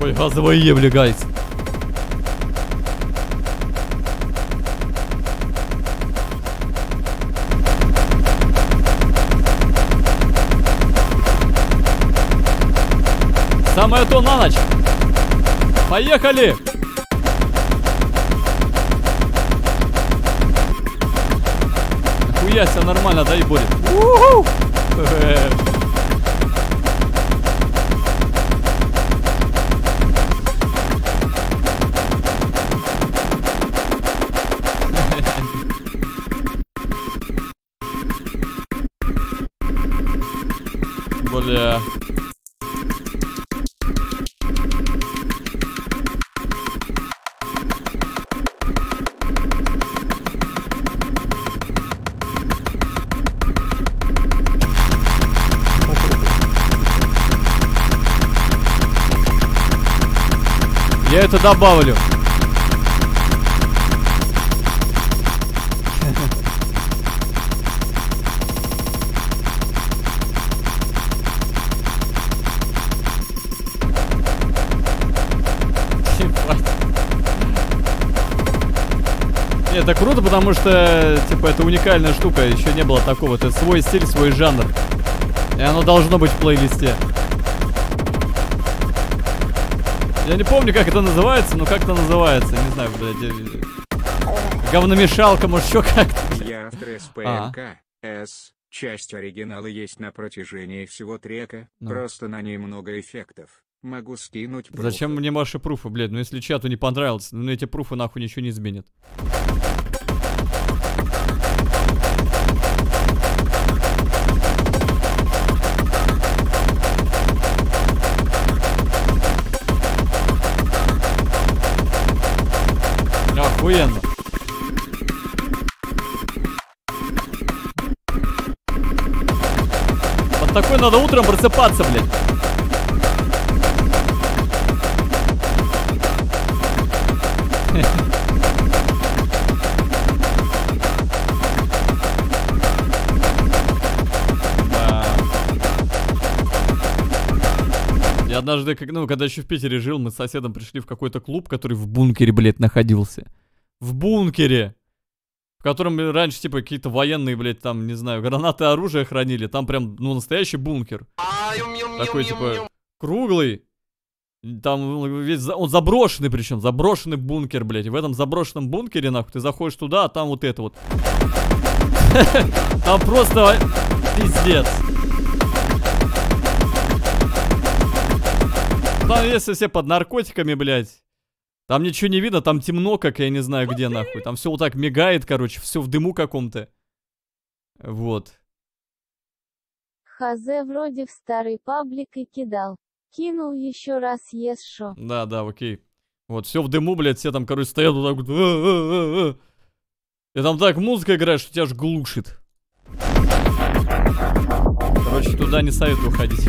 Ой, газовые ебли, гайс. Самое то на ночь. Поехали! Хуя все нормально, да, и будет. Бля. Я это добавлю. Это круто, потому что, типа, это уникальная штука. Еще не было такого. Это свой стиль, свой жанр. И оно должно быть в плейлисте. Я не помню, как это называется, но как это называется. Не знаю, блядь. Говномешалка, может, еще как-то. Я автор. СПНК. С. Часть оригинала есть на протяжении всего трека, Ну. просто на ней много эффектов. Могу скинуть пруфы. Зачем мне ваши пруфы, блядь? Ну если чату не понравилось, ну эти пруфы нахуй ничего не изменят. Охуенно. Вот такой надо утром просыпаться, блядь. Да. Однажды, как, ну, когда еще в Питере жил, мы с соседом пришли в какой-то клуб, который в бункере, блядь, находился. В бункере! В котором раньше, типа, какие-то военные, блядь, там, не знаю, гранаты, оружие хранили. Там прям, ну, настоящий бункер. Такой, типа, круглый. Там ну, весь, за- он заброшенный причем, заброшенный бункер, блядь. И в этом заброшенном бункере, нахуй, ты заходишь туда, а там вот это вот. Там просто пиздец. Там если все под наркотиками, блядь. Там ничего не видно, там темно, как я не знаю где, нахуй. Там все вот так мигает, короче, все в дыму каком-то. Вот. Хазе вроде в старый паблик и кидал. Кинул еще раз ес шо. Да, да, окей. Вот, все в дыму, блядь, все там, короче, стоят вот так вот. И там так музыка играет, что тебя аж глушит. Короче, туда не советую ходить.